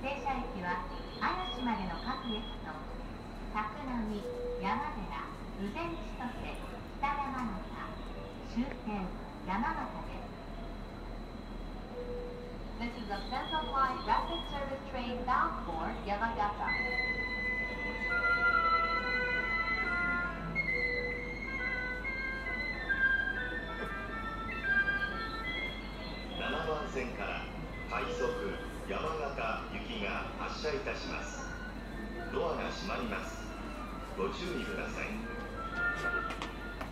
停車駅は嵐までの各駅と桜見、山寺、宇部西とて北山中終点山形です This is a central line rapid service train bound for Yamagata. ドアが閉まります。ご注意ください。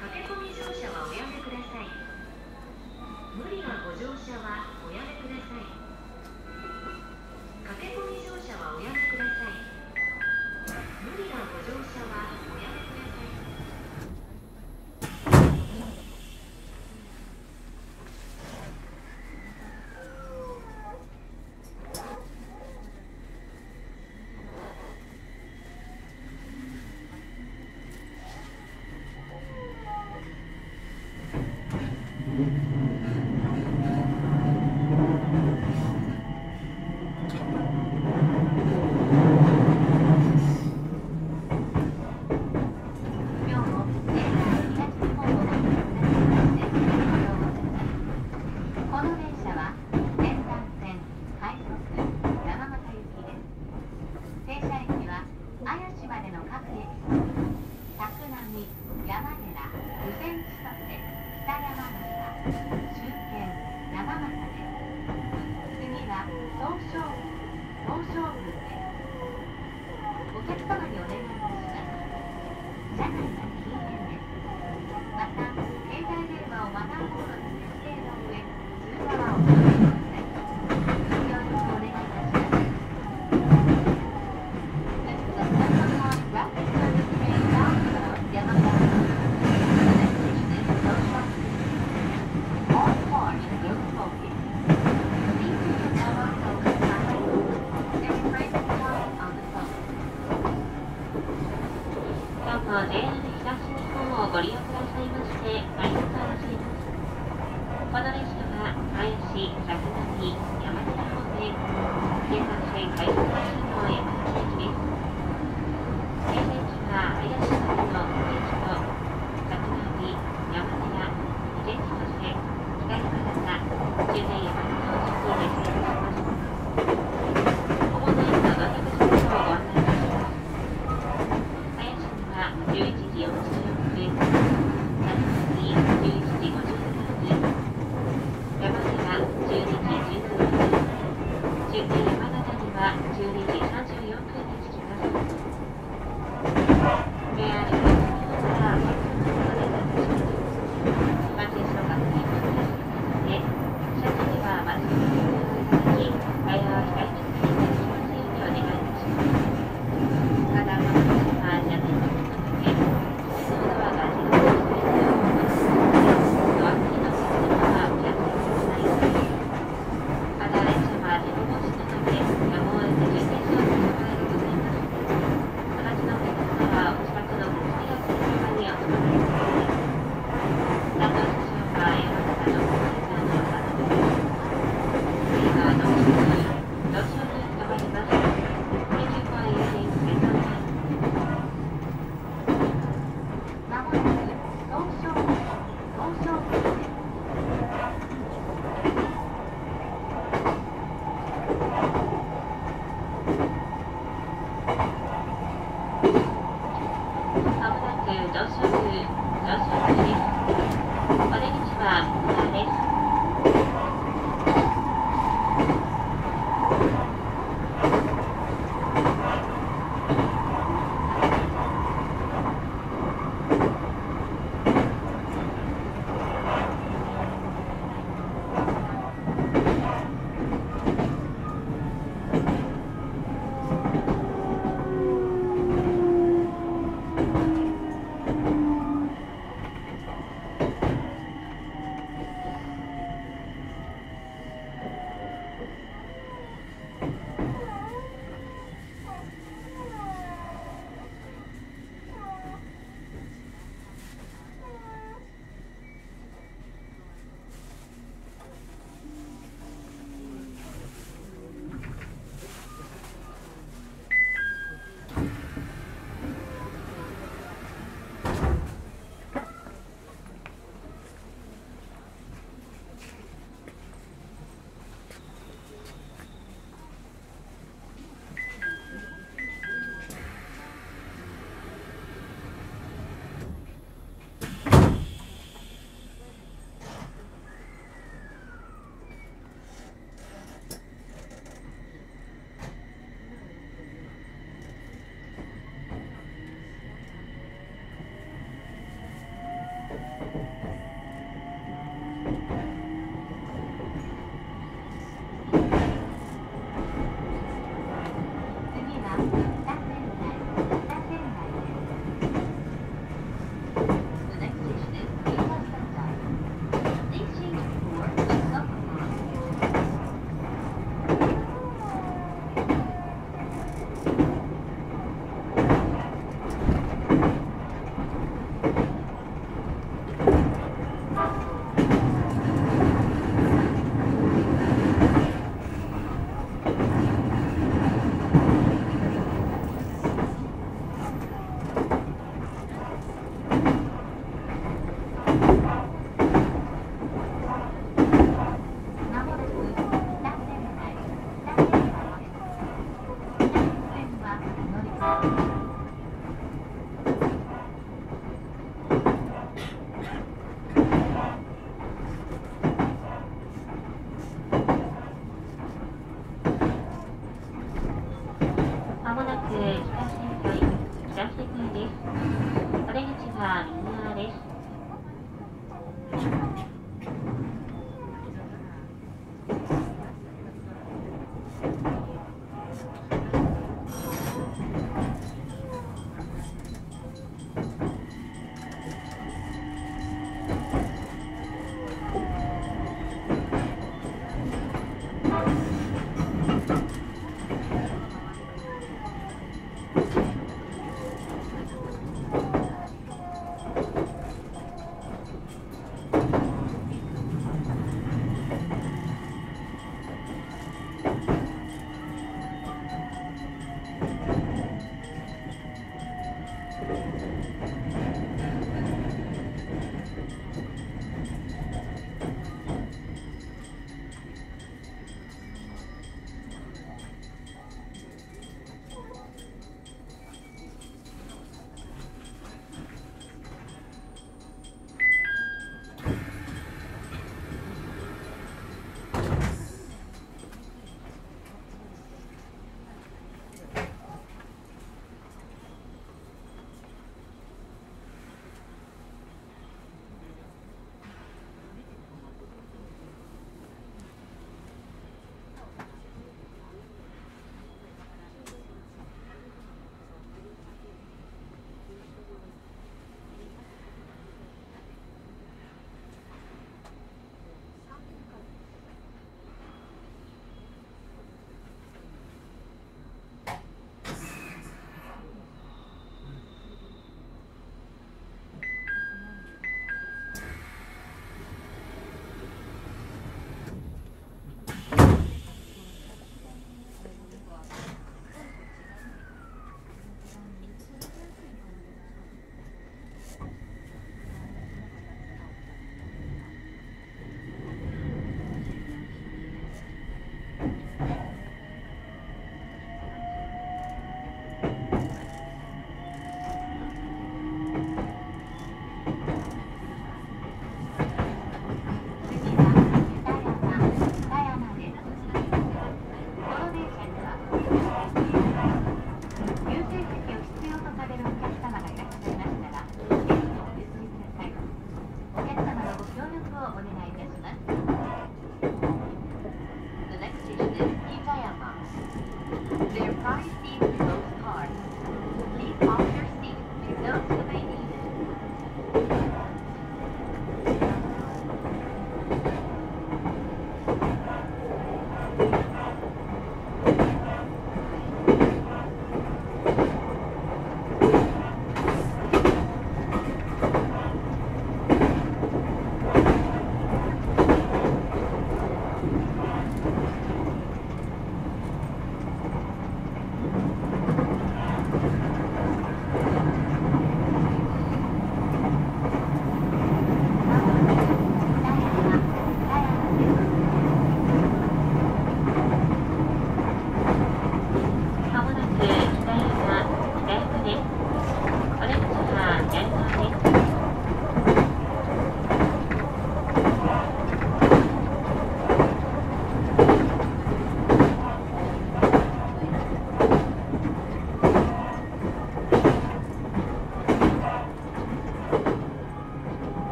駆け込み乗車はおやめください。無理なご乗車はおやめください。駆け込み乗車はおやめください。無理なご乗車は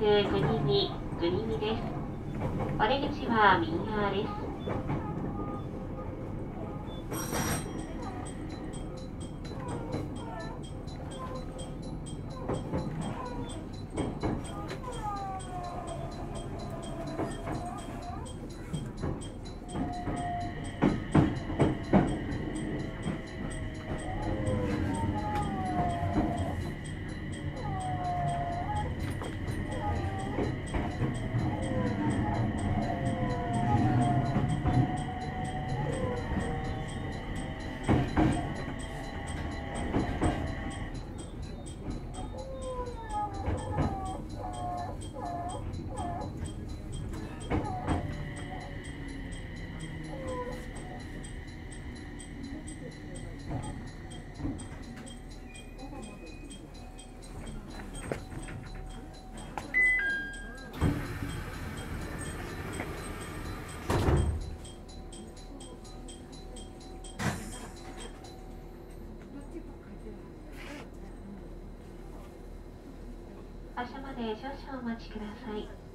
まも発車まで少々お待ちください。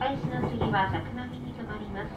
廃止の次は作並に止まります。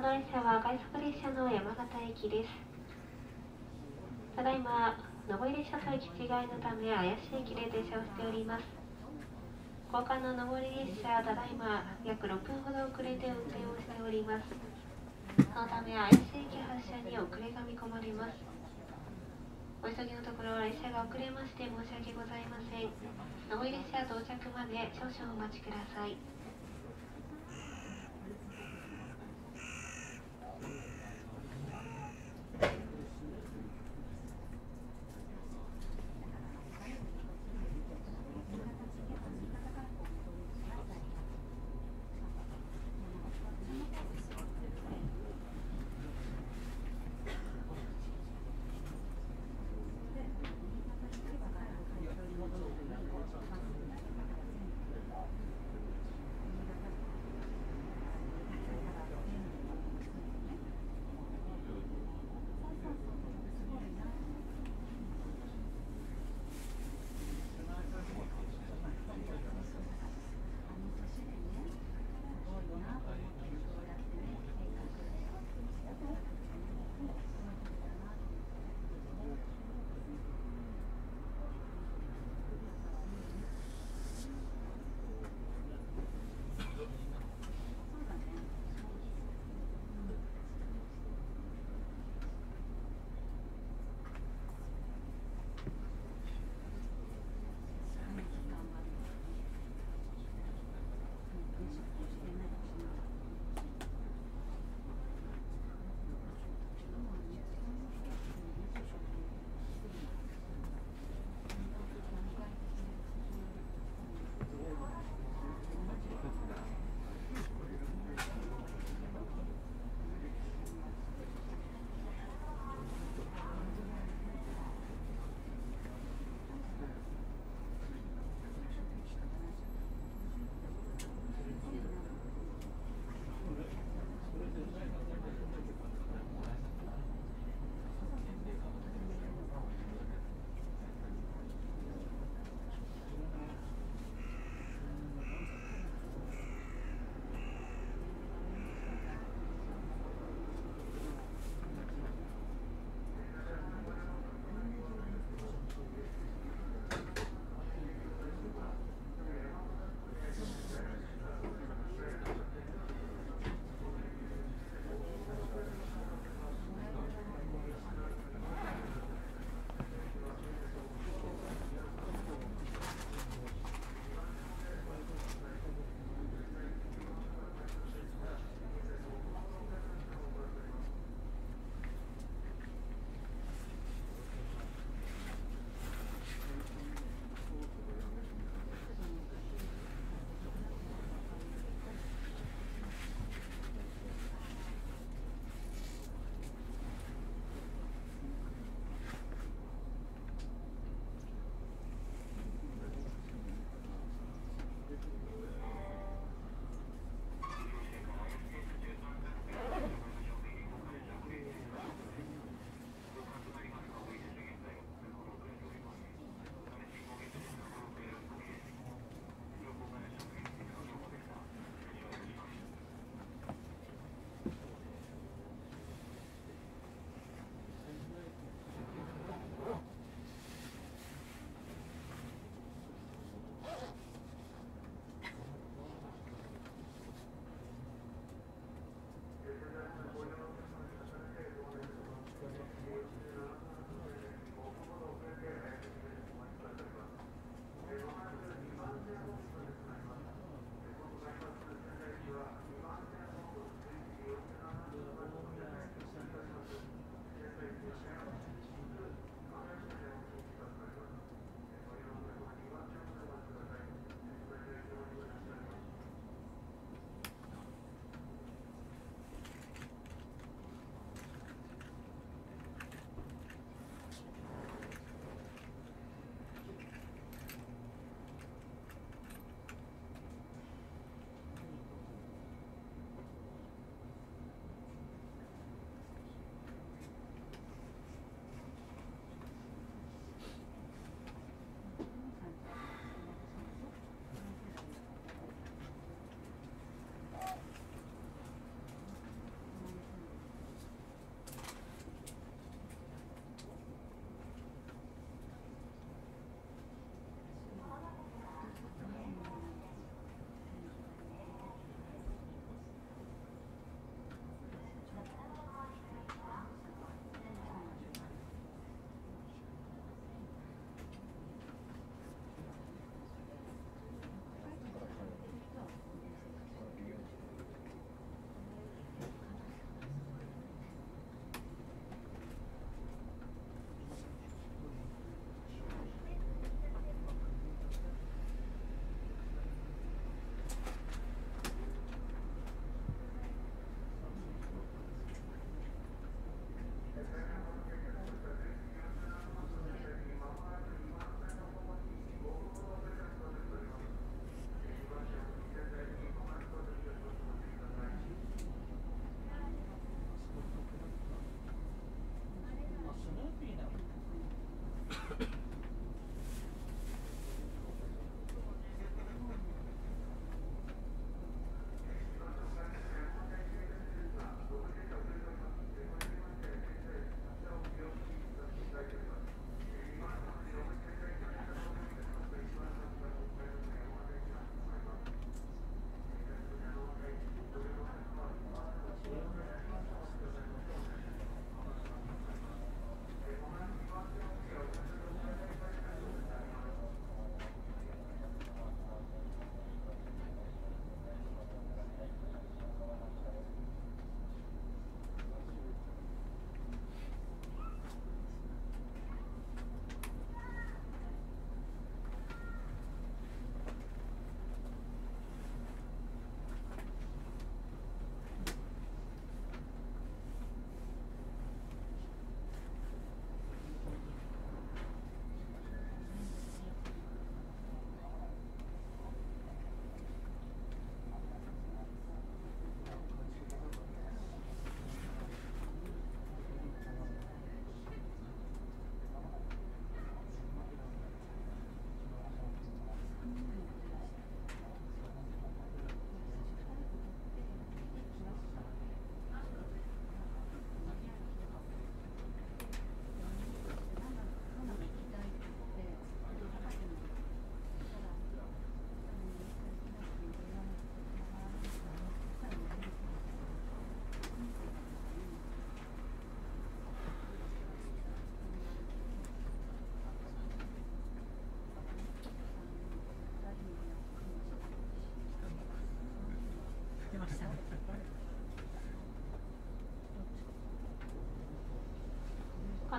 この列車は快速列車の山形駅です。ただいま上り列車と行き違いのため怪しい駅で停車をしております。交換の上り列車ただいま約6分ほど遅れて運転をしております。そのため怪しい駅発車に遅れが見込まれます。お急ぎのところ列車が遅れまして申し訳ございません。上り列車到着まで少々お待ちください。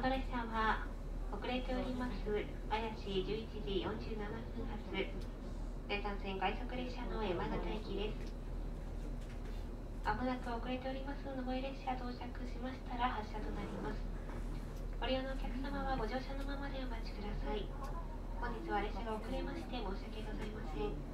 この列車は遅れております綾市11時47分発前山線快速列車の山形駅です。まもなく遅れております上り列車到着しましたら発車となります。ご利用のお客様はご乗車のままでお待ちください。本日は列車が遅れまして申し訳ございません。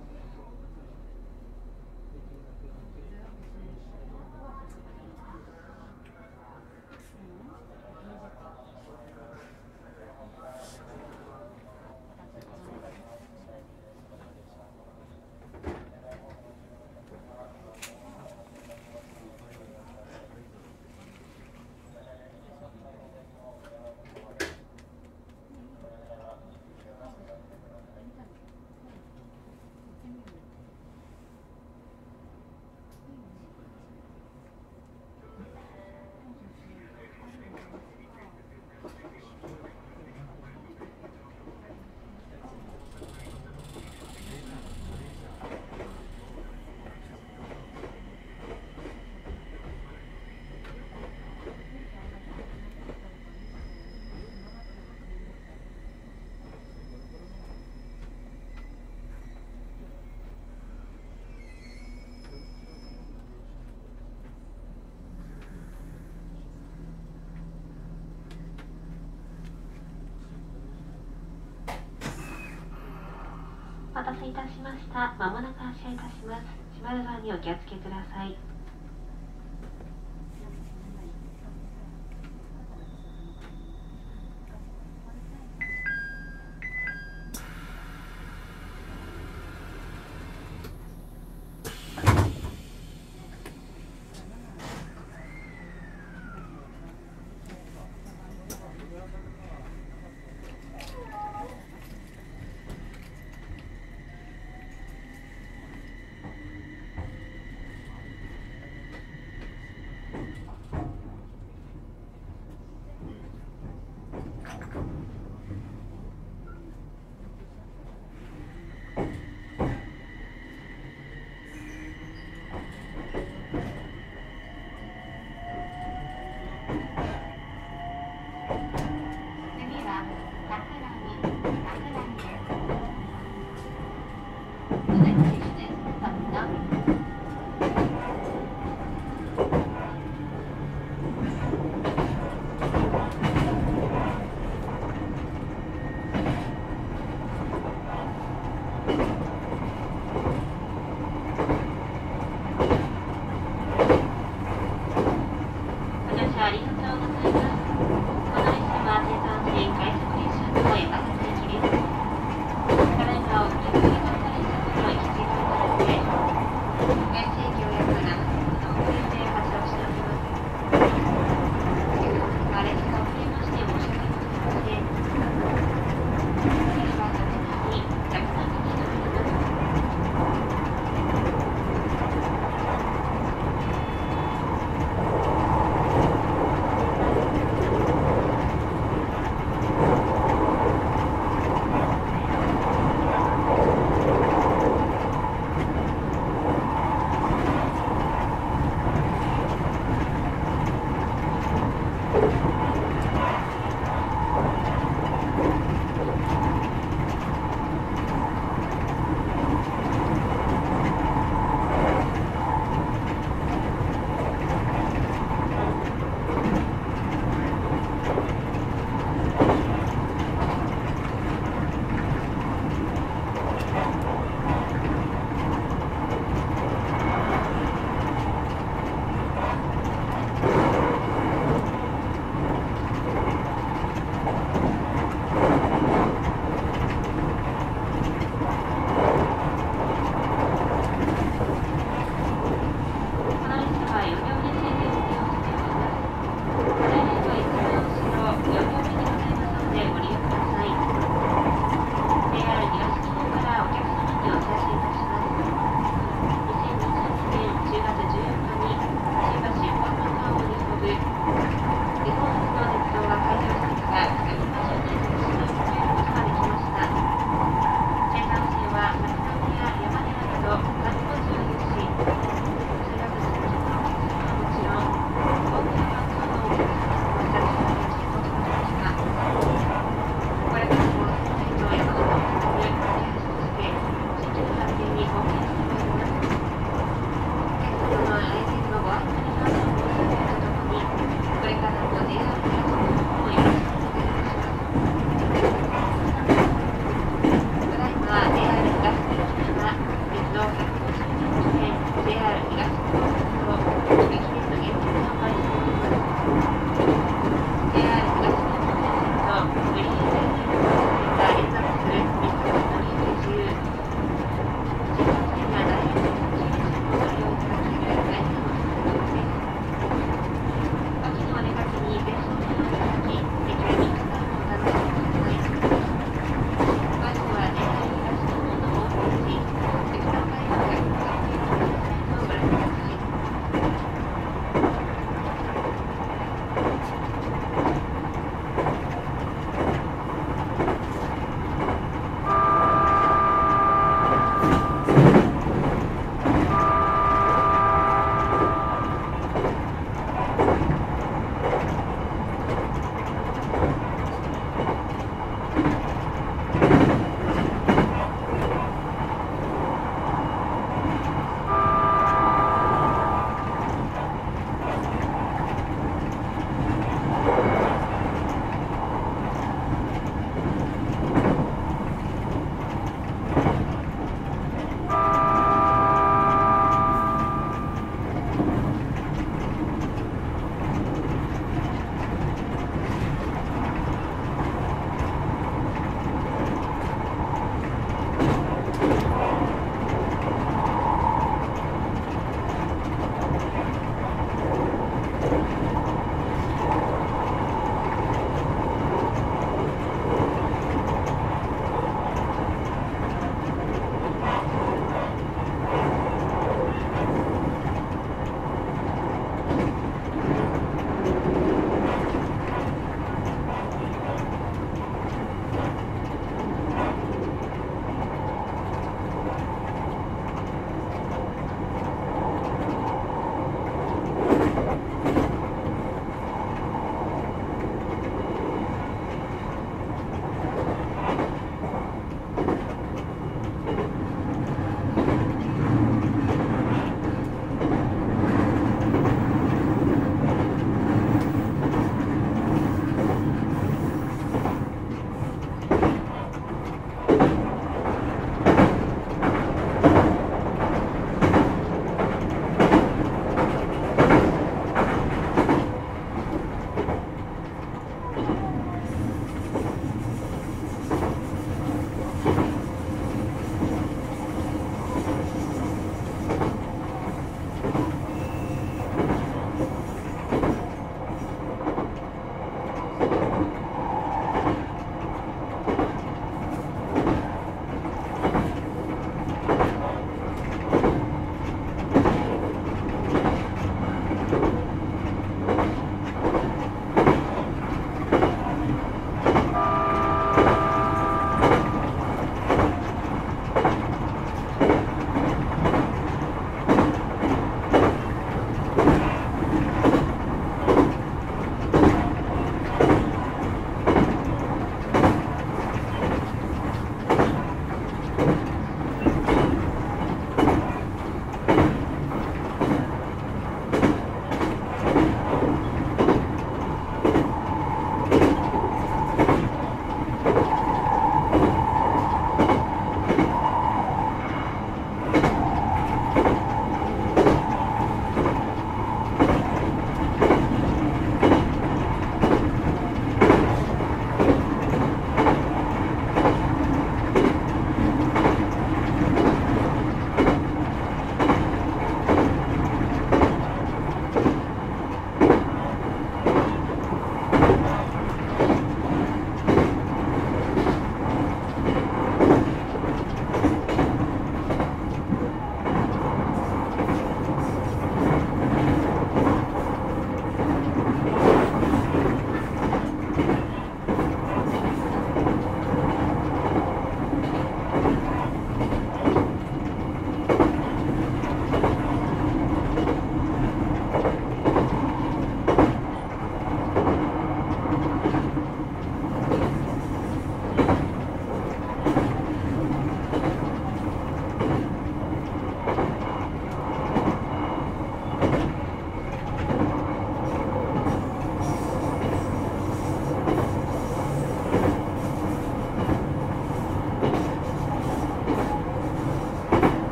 せいたしました。まもなく発車いたします。島田さんにお気をつけください。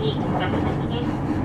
着席です。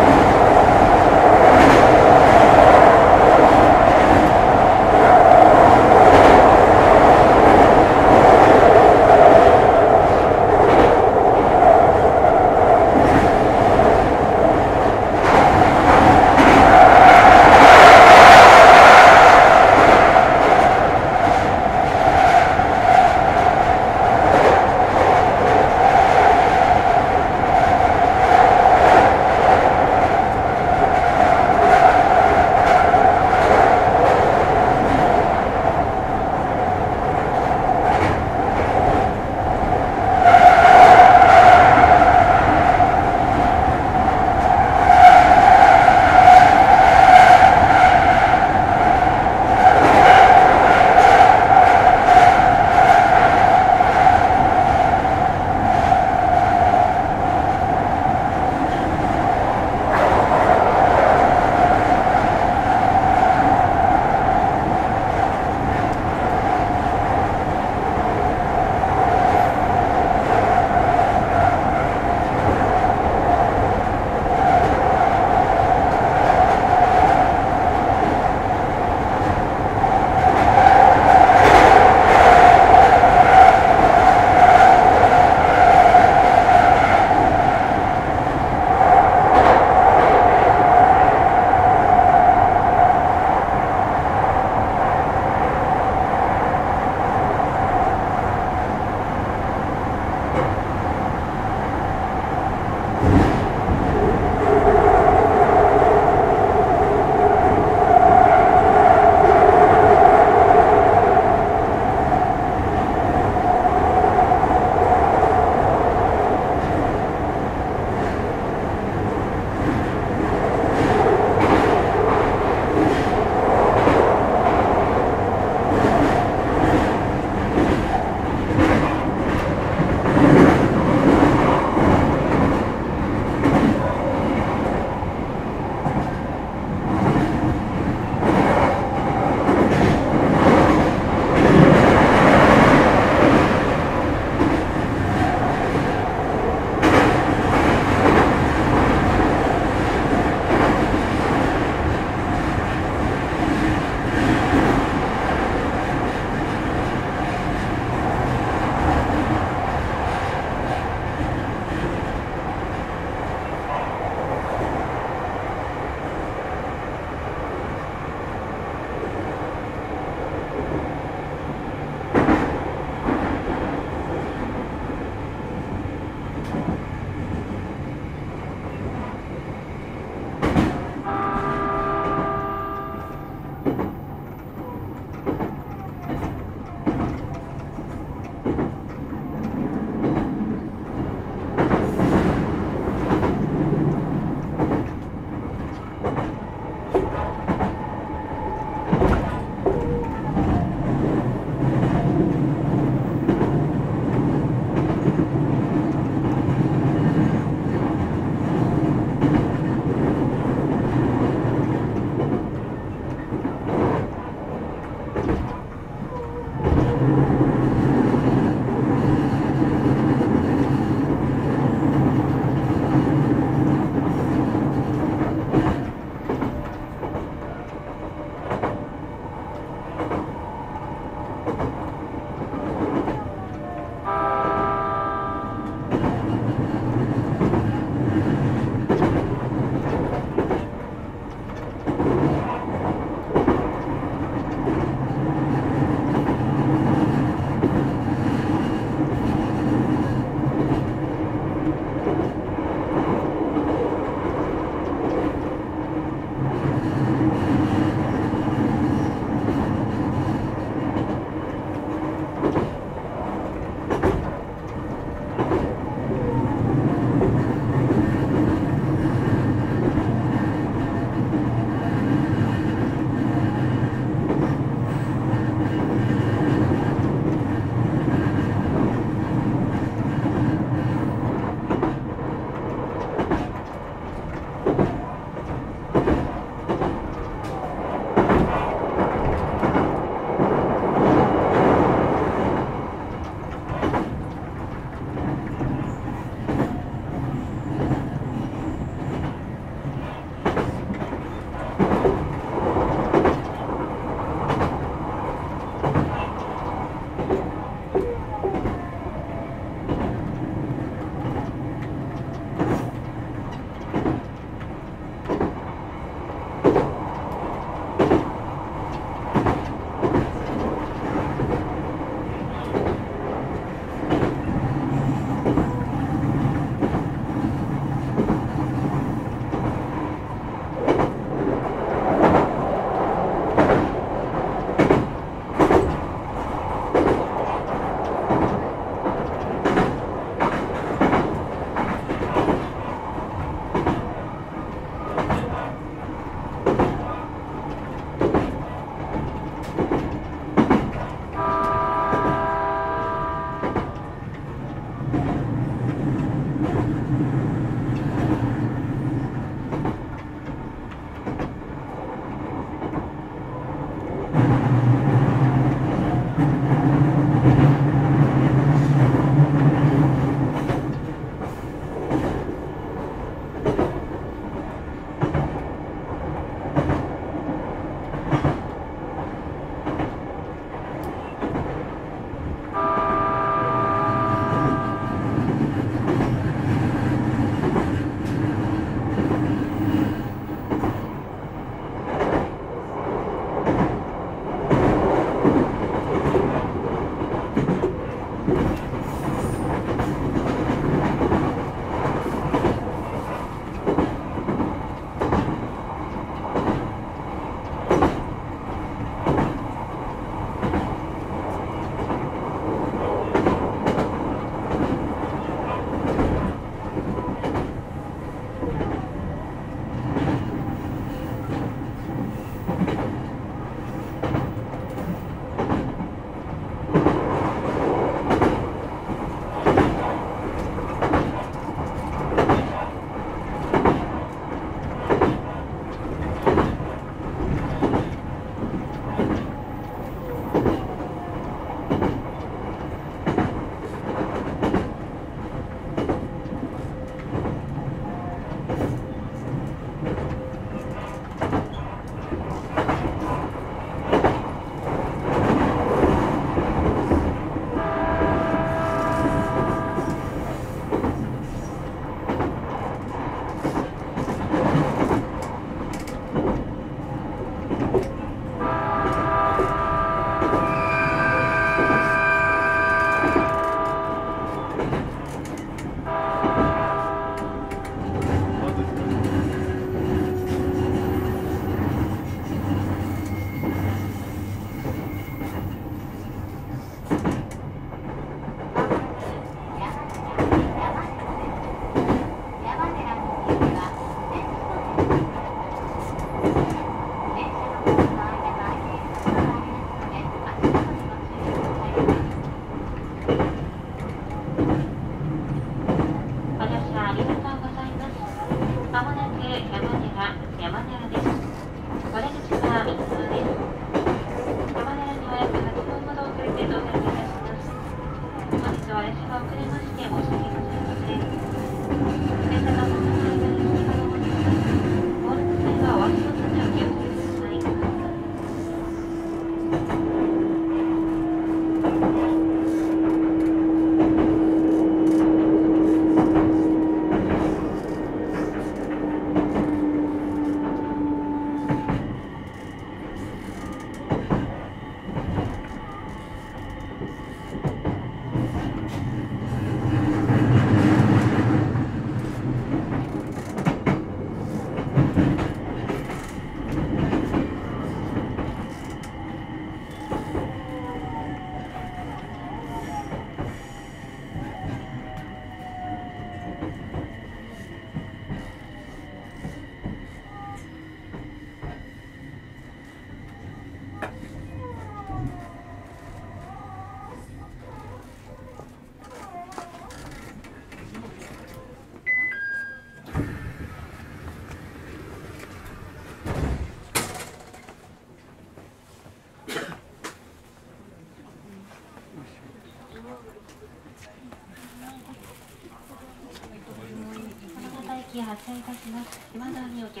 車いたします。まだにお気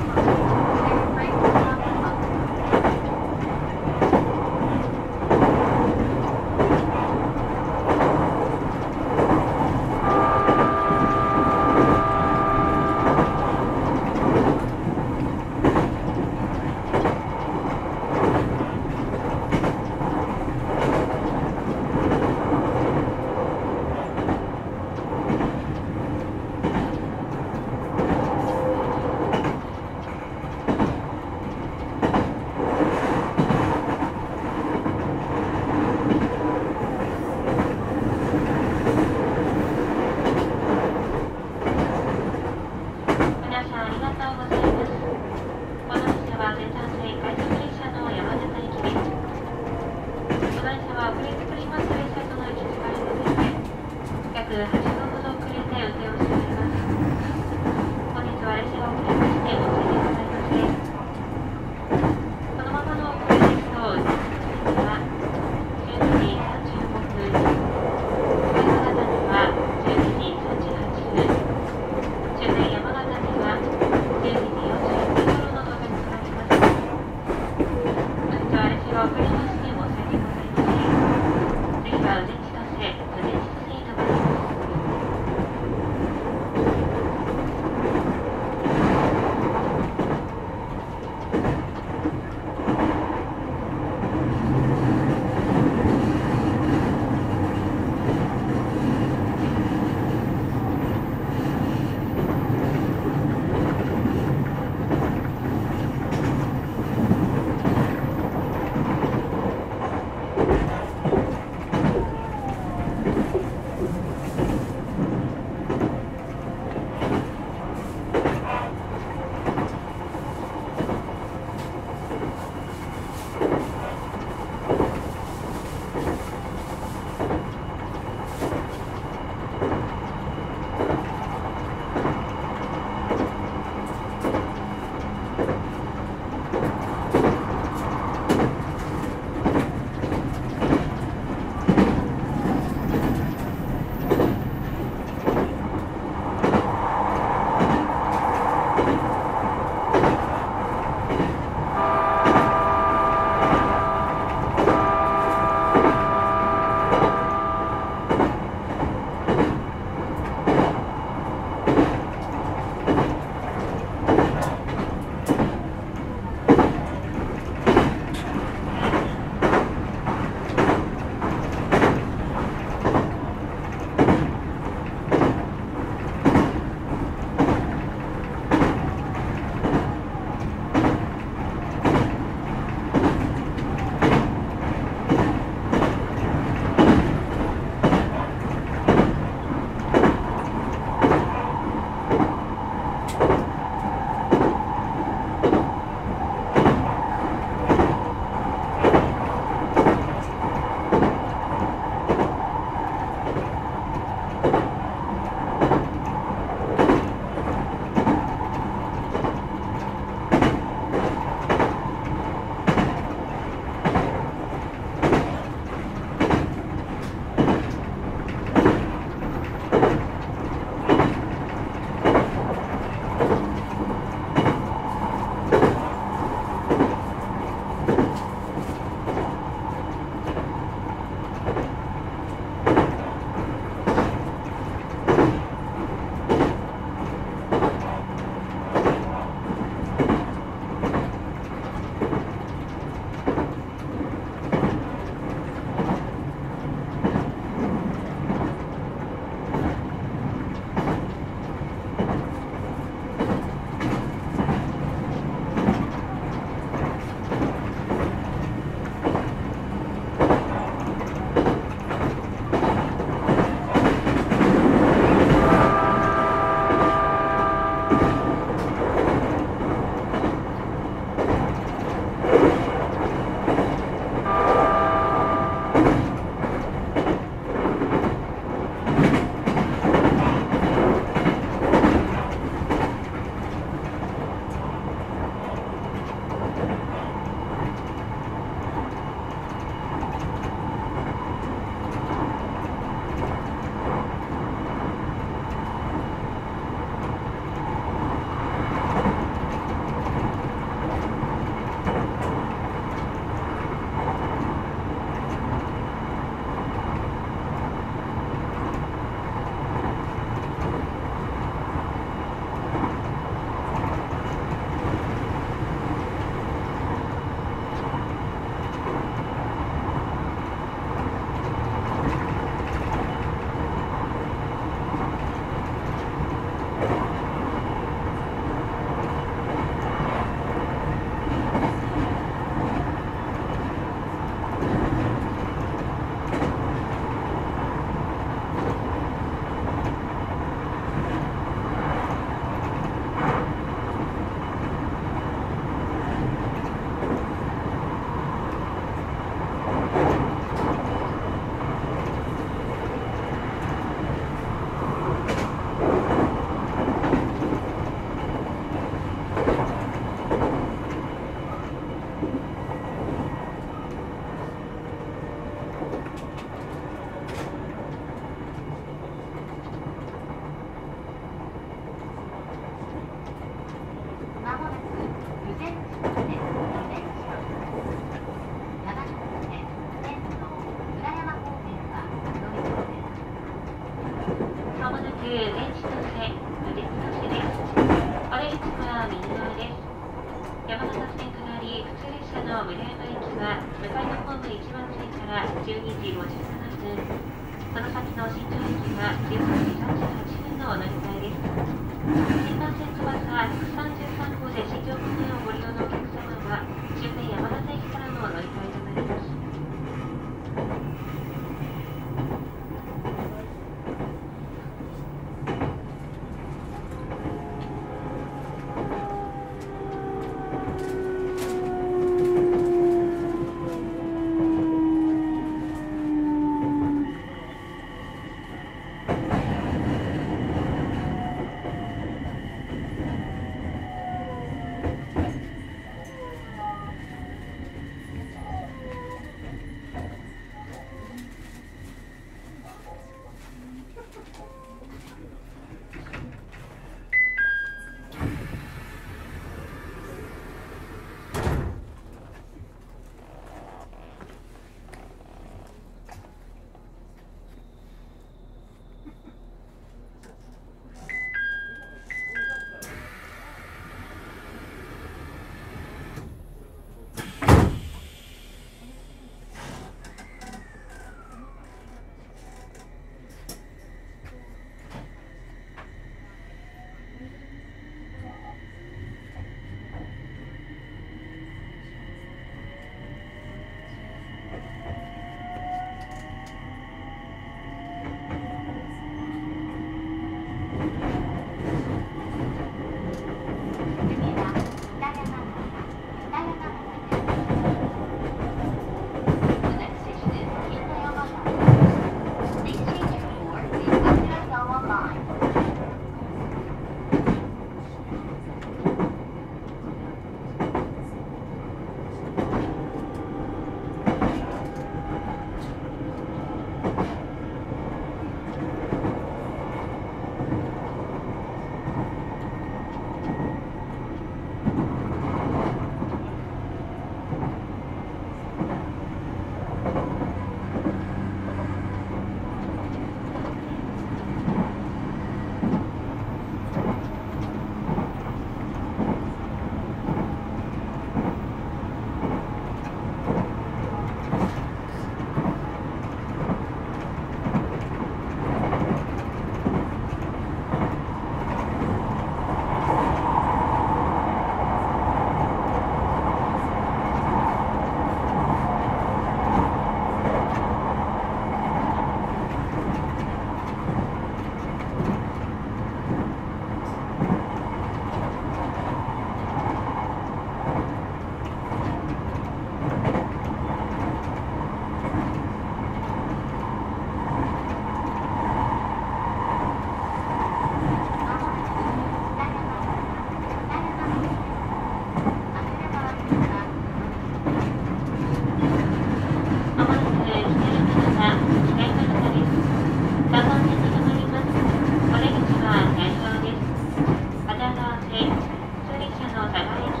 Thank you.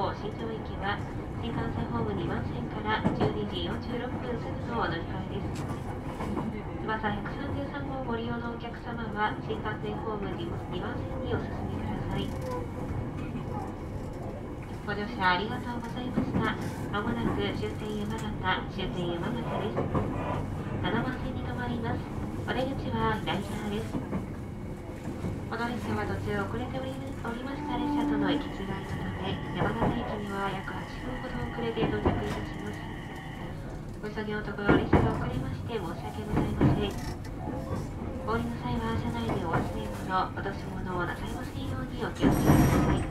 号新宿駅は新幹線ホーム2番線から12時46分すぐの乗り換えです。翼133号をご利用のお客様は新幹線ホーム2番線にお進みください。ご乗車ありがとうございましたまもなく終点山形終点山形です7番線に停まります。お出口は左側です。この列車は途中遅れておりおりました列車との行き違い山形駅には約8分ほど遅れて到着いたしますお急ぎのところ列車が遅れまして申し訳ございませんお降りの際は車内でお忘れ物落とし物をなさいませんようにお気をつけください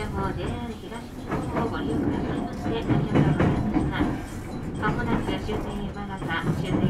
今日も JR 東日本をご利用くださいましてありがとうございましたまもなく終点山形終点山形